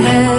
Amen.